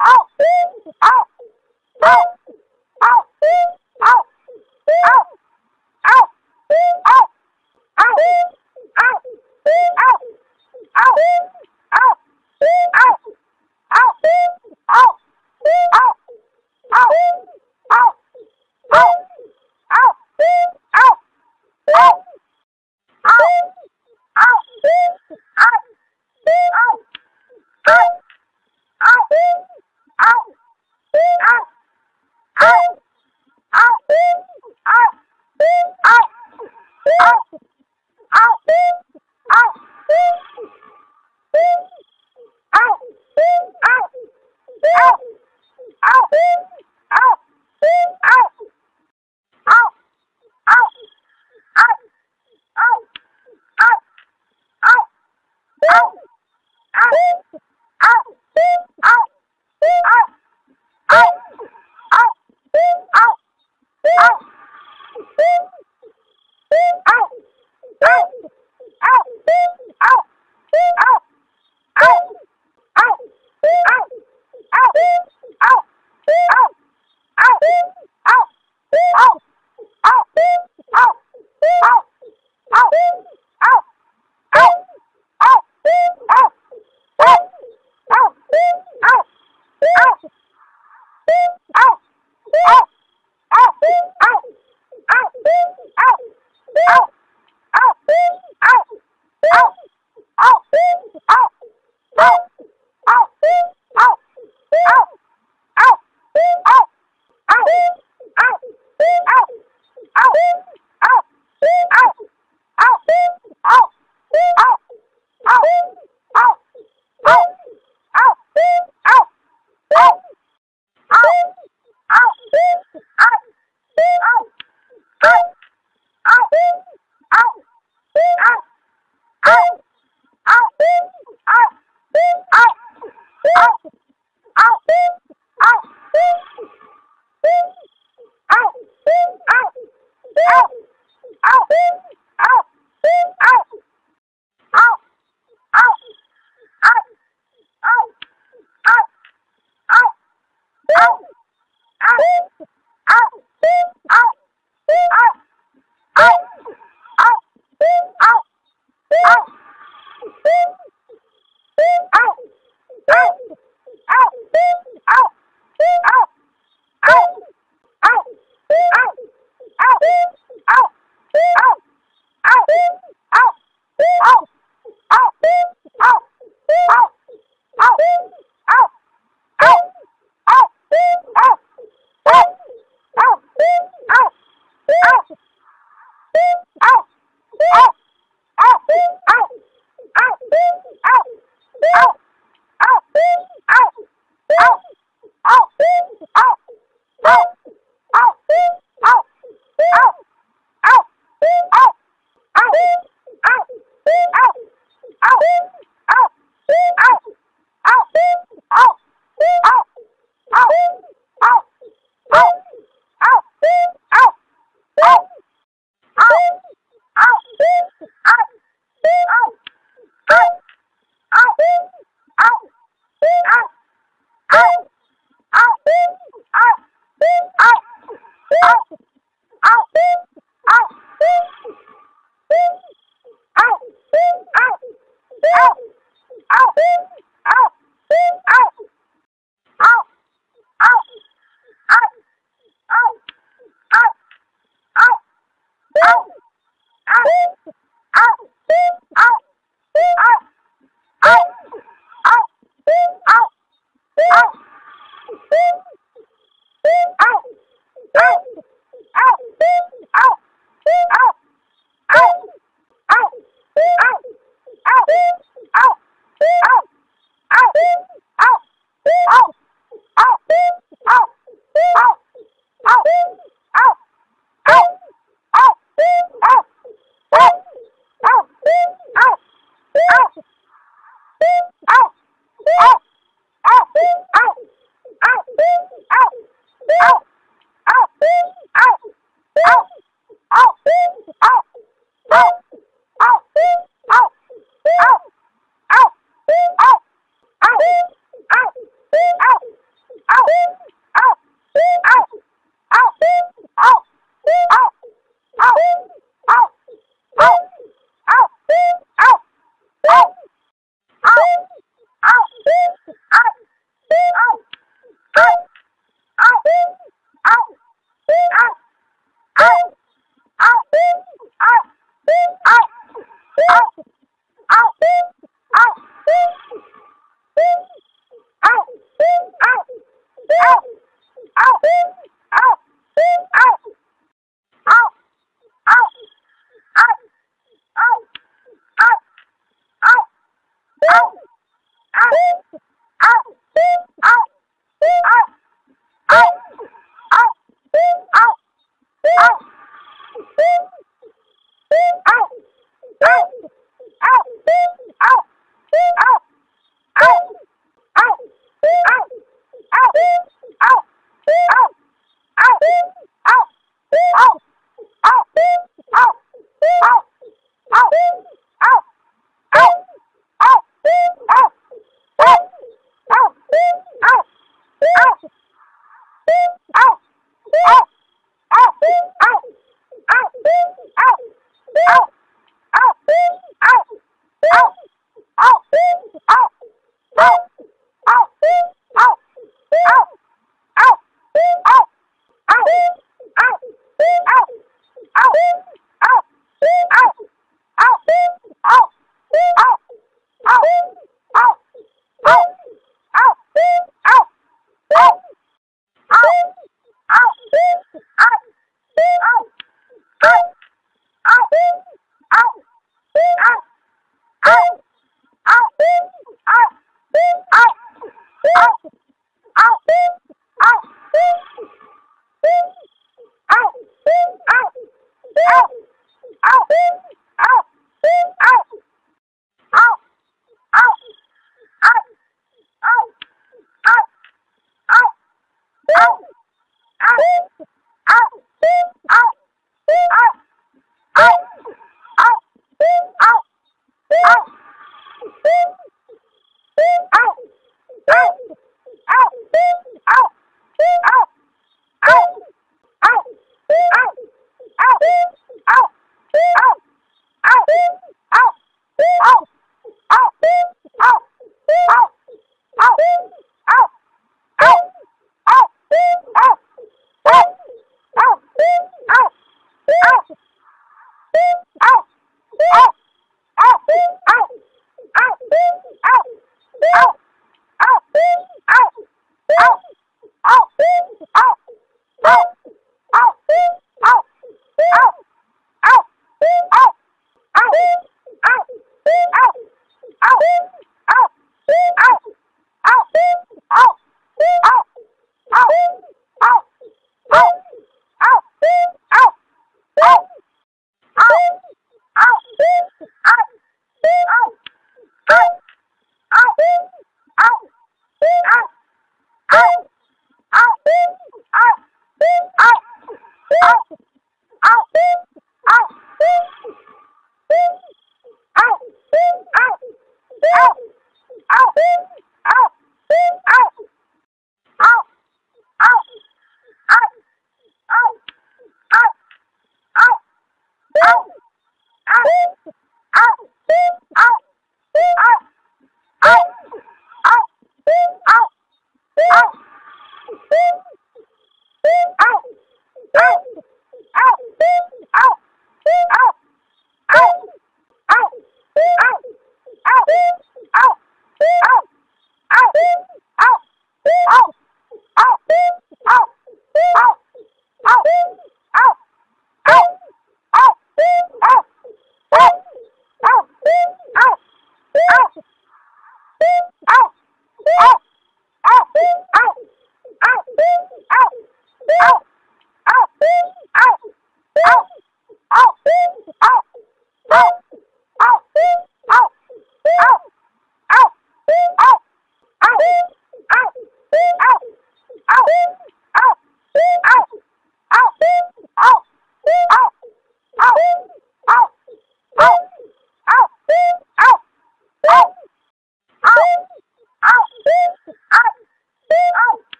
au, au, au.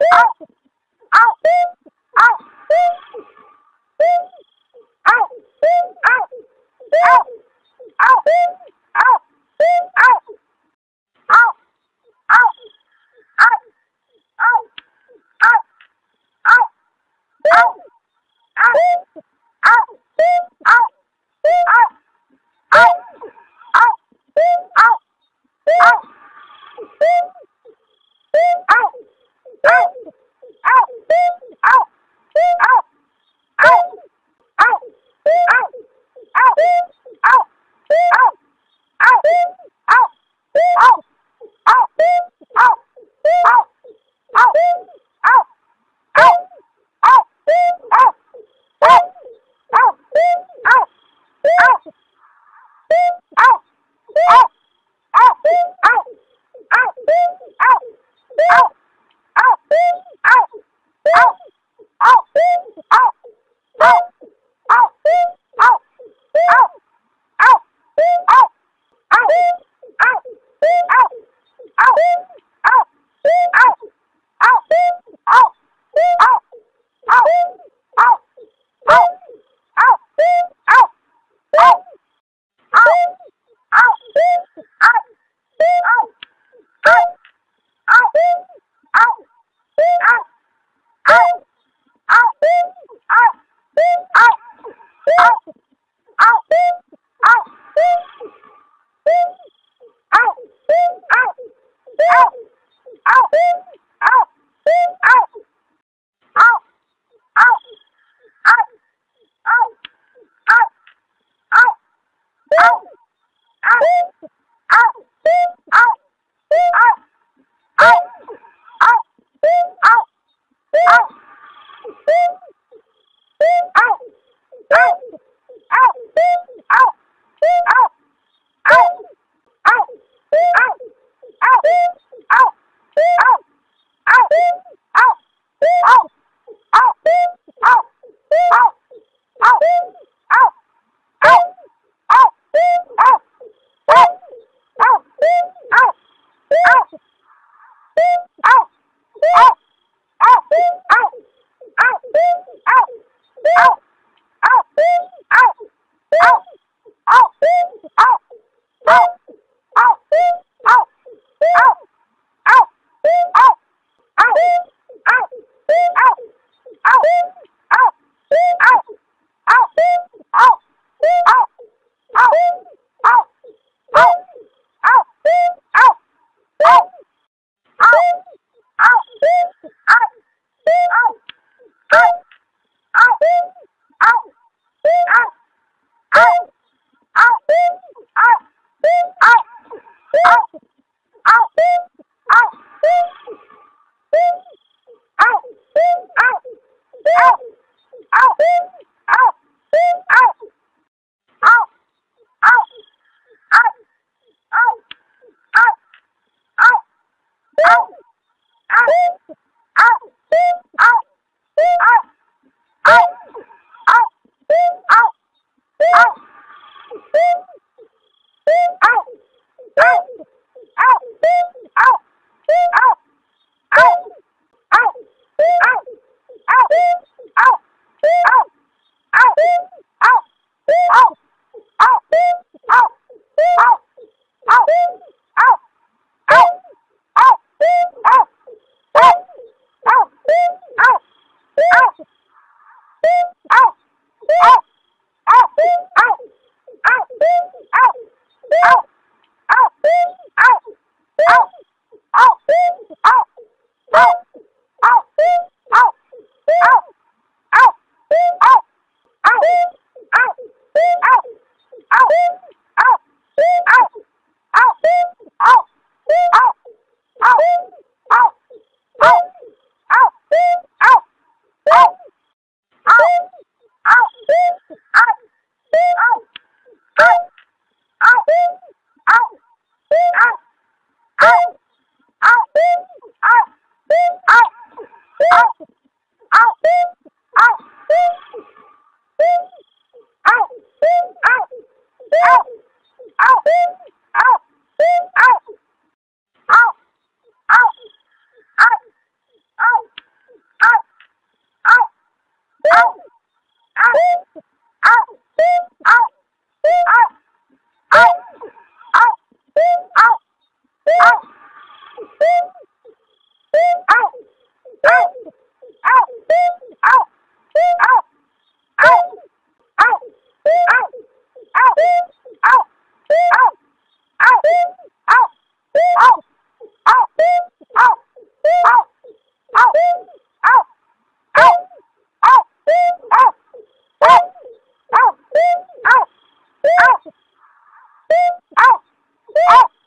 oh, Au! Au!